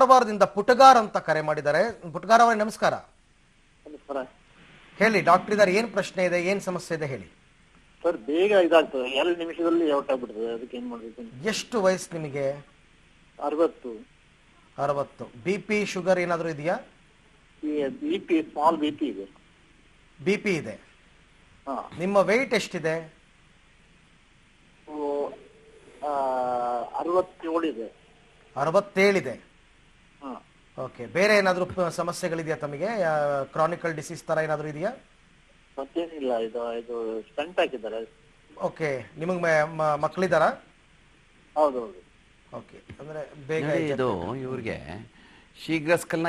ಕಾರವಾರದಿಂದ ಪುಟಗಾರ್ ಅಂತ ಕರೆ ಮಾಡಿದ್ದಾರೆ. ಪುಟಗಾರ್ ಅವರೇ ನಮಸ್ಕಾರ. ಹೇಳಿ ಡಾಕ್ಟರ್ ಇದಾರೆ ಏನ್ ಪ್ರಶ್ನೆ ಇದೆ ಏನ್ ಸಮಸ್ಯೆ ಇದೆ ಹೇಳಿ. ಸರ್ ಬೇಗ ಇದಾಗ್ತದೆ. ಎರಡು ನಿಮಿಷದಲ್ಲಿ ಔಟ್ ಆಗ್ಬಿಡ್ತದೆ. ಅದಕ್ಕೆ ಏನ್ ಮಾಡ್ಬೇಕು ಎಷ್ಟು ವಯಸ್ಸು ನಿಮಗೆ? ಅರವತ್ತು. ಅರವತ್ತು. ಬಿ ಪಿ ಶುಗರ್ ಏನಾದರೂ ಇದೆಯಾ? B P small B P ಇದೆ. ಬಿ ಪಿ ಇದೆ. ಹಾ. ನಿಮ್ಮ ವೆಯ್ಟ್ ಎಷ್ಟಿದೆ? ಅರವತ್ತೇಳು ಇದೆ. ಅರವತ್ತೇಳಿದೆ. ಓಕೆ ಬೇರೆ ಏನಾದರೂ ಸಮಸ್ಯೆಗಳಿದೆಯಾ ತಮಗೆ? ಕ್ರಾನಿಕಲ್ ಡಿಸೀಸ್ ತರ ಏನಾದರೂ ಇದೆಯಾ? ಮತ್ತೇನಿಲ್ಲ ಇದು ಇದು ಸ್ಟಂಟ್ ಹಾಕಿದ್ದಾರೆ. ಓಕೆ ನಿಮಗೆ ಮಕ್ಕಳಿದ್ದಾರಾ ಹೌದು ಹೌದು. ಓಕೆ ಅಂದ್ರೆ ಬೇಗ ನೋಡಿ ಇದು ಇವ್ರಿಗೆ ಶೀಘ್ರ ಸ್ಕಲ್ನ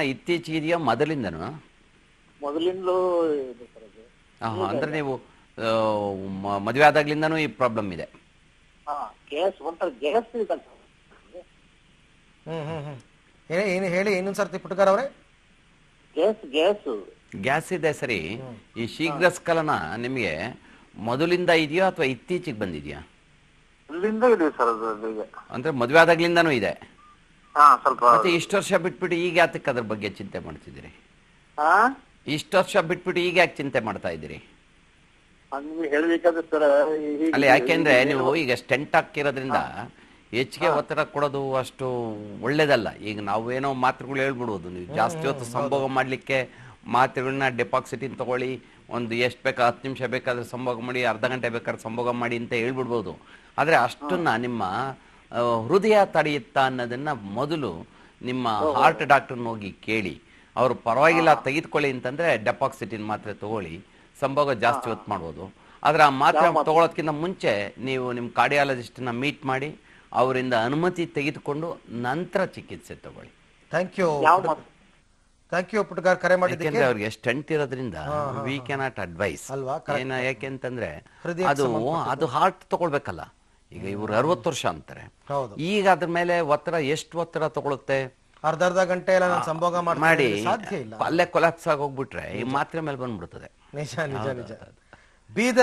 ಇದೆಯಾ ಮೊದಲಿಂದನು? ಮೊದಲಿಂದಲೂ ಇದೆ ಸರ್ ಅದು. ಆಹಾ, ಅಂದ್ರೆ ನೀವು ಆ, ಮ- ಮದುವೆ ಆದಾಗ್ಲಿಂದನೂ ಈ ಪ್ರಾಬ್ಲಮ್ ಇದೆ. ಹಾ ಗ್ಯಾಸ್ ಒಂಥರ ಗ್ಯಾಸ್ ಹ್ಮ್ ಹ್ಮ್ ಹ್ಮ್. ಏನೇ ಏನು ಹೇಳಿ ಇನ್ನೊಂದು ಸರ್ತಿ ಪುಟಗಾರ್ ಅವರೇ. Gas gas. ಗ್ಯಾಸ್ ಇದೆ ಸರಿ. ಈ ಶೀಘ್ರ ಸ್ಕಲನ ನಿಮಗೆ ಮೊದಲಿಂದ ಇದೆಯಾ ಅಥವಾ ಇತ್ತೀಚೆಗೆ ಬಂದಿದೆಯಾ? ಅಲ್ಲಿಂದ ಇದೆ ಸರ್ ಅದು ಬೇಗ ಅಂದ್ರೆ ಮದುವೆ ಆದಾಗ್ಲಿಂದನೂ ಇದೆ. ಹಾ ಸ್ವಲ್ಪ ಮತ್ತೆ ಇಷ್ಟು ವರ್ಷ ಬಿಟ್ಬಿಟ್ಟು ಈಗ ಯಾತಕ್ಕೆ ಅದ್ರ ಬಗ್ಗೆ ಚಿಂತೆ ಮಾಡ್ತಿದ್ದೀರಿ? ಹಾ ಇಷ್ಟು ವರ್ಷ ಬಿಟ್ಬಿಟ್ಟು ಈಗ ಯಾಕೆ ಚಿಂತೆ ಮಾಡ್ತಾ ಇದ್ದೀರಿ? ಅಲ್ಲಿ ಹೇಳ್ಬೇಕಾದ್ರೆ ಸರ್ ಅಲ್ಲ ಯಾಕೆಂದ್ರೆ ನೀವು ಈಗ ಸ್ಟೆಂಟ್ ಹಾಕಿರೋದ್ರಿಂದ ಹೆಚ್ಚಿಗೆ ಒತ್ತಡ ಕೊಡೋದು ಅಷ್ಟು ಒಳ್ಳೇದಲ್ಲ. ಈಗ ನಾವೇನೋ ಮಾತ್ರೆಗಳು ಹೇಳ್ಬಿಡ್ಬೋದು ನೀವು ಜಾಸ್ತಿ ಹೊತ್ತು ಸಂಭೋಗ ಮಾಡಲಿಕ್ಕೆ ಮಾತ್ರೆಗಳನ್ನ ಡೆಪಾಕ್ಸಿಟಿನ್ ತಗೊಳ್ಳಿ ಒಂದು ಎಷ್ಟು ಬೇಕಾ ಹತ್ತು ನಿಮಿಷ ಬೇಕಾದ್ರೆ ಸಂಭೋಗ ಮಾಡಿ ಅರ್ಧ ಗಂಟೆ ಬೇಕಾದ್ರೆ ಸಂಭೋಗ ಮಾಡಿ ಅಂತ ಹೇಳ್ಬಿಡ್ಬೋದು. ಆದರೆ ಅಷ್ಟನ್ನ ನಿಮ್ಮ ಹೃದಯ ತಡೆಯುತ್ತಾ ಅನ್ನೋದನ್ನ ಮೊದಲು ನಿಮ್ಮ ಹಾರ್ಟ್ ಡಾಕ್ಟರ್ನ ಹೋಗಿ ಕೇಳಿ. ಅವರು ಪರವಾಗಿಲ್ಲ ತೆಗೆದುಕೊಳ್ಳಿ ಅಂತಂದ್ರೆ ಡೆಪಾಕ್ಸಿಟಿನ್ ಮಾತ್ರೆ ತಗೊಳ್ಳಿ. ಸಂಭೋಗ ಜಾಸ್ತಿ ಹೊತ್ತು ಮಾಡ್ಬೋದು. ಆದರೆ ಆ ಮಾತ್ರೆ ತಗೊಳ್ಳೋದಕ್ಕಿಂತ ಮುಂಚೆ ನೀವು ನಿಮ್ಮ ಕಾರ್ಡಿಯಾಲಜಿಸ್ಟನ್ನ ಮೀಟ್ ಮಾಡಿ ಅವರಿಂದ ಅನುಮತಿ ತೆಗೆದುಕೊಂಡು ನಂತರ ಚಿಕಿತ್ಸೆ ತಗೊಳ್ಳಿ. ಥ್ಯಾಂಕ್ ಯು ಥ್ಯಾಂಕ್ ಯು ಪುಟಗಾರ್ ಕರೆ ಮಾಡಿದ್ದಕ್ಕೆ? ಅವ್ರಿಗೆ ಸ್ಟೆಂಟ್ ಇರೋದ್ರಿಂದ ವಿ ಕೆನಾಟ್ ಅಡ್ವೈಸ್ ಅಲ್ವಾ? ಏನ ಯಾಕೆಂತಂದ್ರೆ ಅದು ಅದು ಹಾರ್ಟ್ ತಗೊಳ್ಬೇಕಲ್ಲ. ಈಗ ಇವ್ರು ಅರವತ್ ವರ್ಷ ಅಂತಾರೆ. ಹೌದು. ಈಗ ಅದ್ರ ಮೇಲೆ ಒತ್ತಡ ಎಷ್ಟು ಒತ್ತಡ ತಗೊಳುತ್ತೆ? ಅರ್ಧ ಅರ್ಧ ಗಂಟೆ ಎಲ್ಲ ನಾನು ಸಂಭೋಗ ಮಾಡಿ ಮಾಡಿ ಸಾಧ್ಯ ಇಲ್ಲ. ಅಲ್ಲೇ ಕೊಲಾಪ್ಸ್ ಆಗಿ ಹೋಗ್ಬಿಟ್ರೆ ಈ ಮಾತ್ರೆ ಮೇಲೆ ಬಂದ್ಬಿಡ್ತದೆ. ನಿಜ ನಿಜ ನಿಜ. ಬೀದರ್